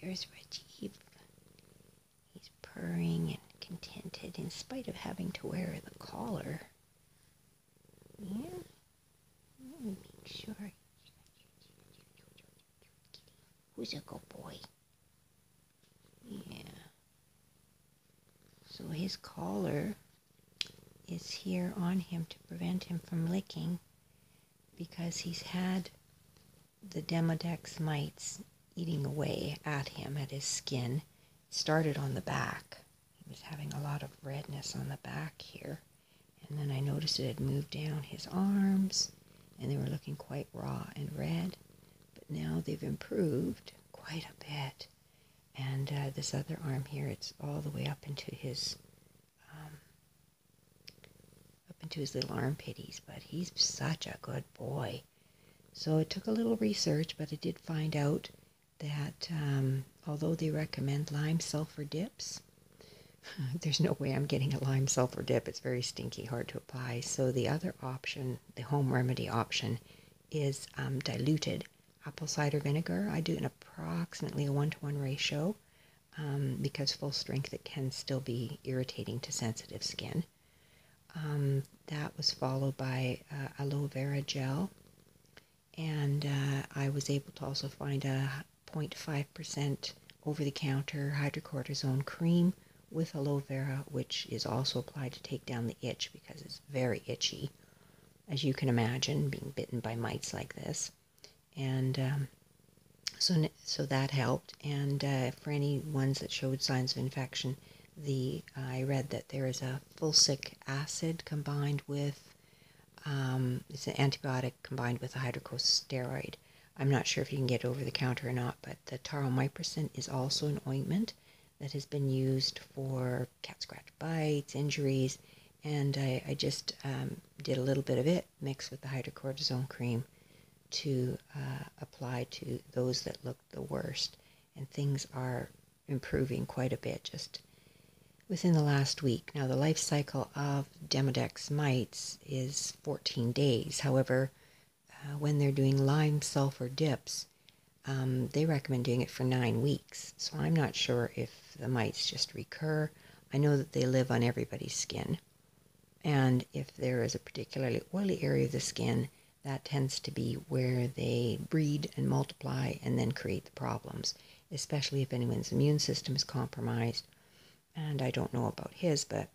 here's Rajiv. He's purring and contented in spite of having to wear the collar. Yeah. Let me make sure. Who's a good boy? Yeah. So his collar is here on him to prevent him from licking because he's had the Demodex mites eating away at him at his skin. It started on the back. He was having a lot of redness on the back here. And then I noticed it had moved down his arms and they were looking quite raw and red. But now they've improved quite a bit. And uh, this other arm here, it's all the way up into his um, up into his little armpitties. But he's such a good boy. So it took a little research, but I did find out that um, although they recommend lime sulfur dips, there's no way I'm getting a lime sulfur dip. It's very stinky, hard to apply. So the other option, the home remedy option, is um, diluted apple cider vinegar. I do an approximately a one to one ratio um, because full strength it can still be irritating to sensitive skin. Um, that was followed by uh, aloe vera gel, and uh, I was able to also find a 0.5% over the counter hydrocortisone cream with aloe vera, which is also applied to take down the itch because it's very itchy, as you can imagine, being bitten by mites like this. And um, so, so that helped. And uh, for any ones that showed signs of infection, the uh, I read that there is a fusidic acid combined with um, it's an antibiotic combined with a hydrocorticosteroid. I'm not sure if you can get over the counter or not, but the taromycin is also an ointment that has been used for cat scratch bites, injuries, and I, I just um, did a little bit of it mixed with the hydrocortisone cream to uh, apply to those that look the worst. And things are improving quite a bit just within the last week. Now, the life cycle of Demodex mites is 14 days. However, uh, when they're doing lime sulfur dips, um, they recommend doing it for nine weeks. So I'm not sure if the mites just recur. I know that they live on everybody's skin. And if there is a particularly oily area of the skin, that tends to be where they breed and multiply and then create the problems, especially if anyone's immune system is compromised. And I don't know about his, but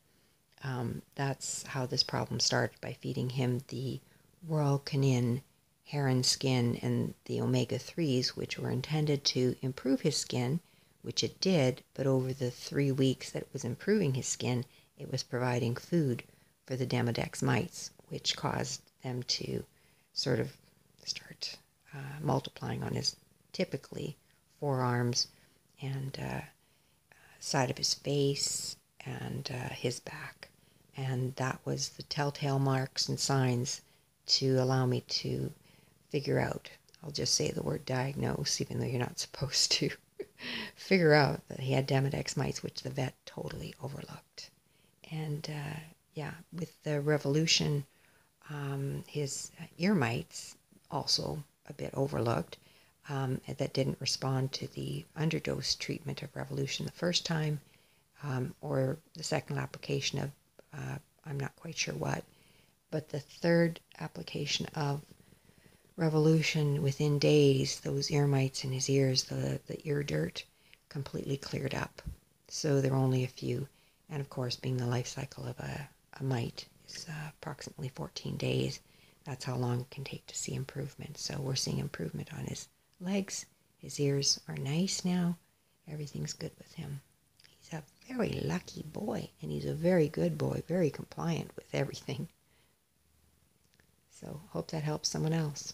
um, that's how this problem started by feeding him the royal canin heron skin and the omega 3s, which were intended to improve his skin, which it did, but over the three weeks that it was improving his skin, it was providing food for the Demodex mites, which caused them to sort of start uh, multiplying on his typically forearms and uh, side of his face and uh, his back. And that was the telltale marks and signs to allow me to figure out. I'll just say the word diagnose, even though you're not supposed to. figure out that he had Demodex mites, which the vet totally overlooked. And uh, yeah, with the revolution, um, his ear mites also a bit overlooked. Um, that didn't respond to the underdose treatment of revolution the first time, um, or the second application of uh, I'm not quite sure what, but the third application of revolution within days, those ear mites in his ears, the, the ear dirt, completely cleared up. So there are only a few. And of course, being the life cycle of a, a mite is uh, approximately 14 days. That's how long it can take to see improvement. So we're seeing improvement on his legs. His ears are nice now. Everything's good with him. He's a very lucky boy, and he's a very good boy, very compliant with everything. So hope that helps someone else.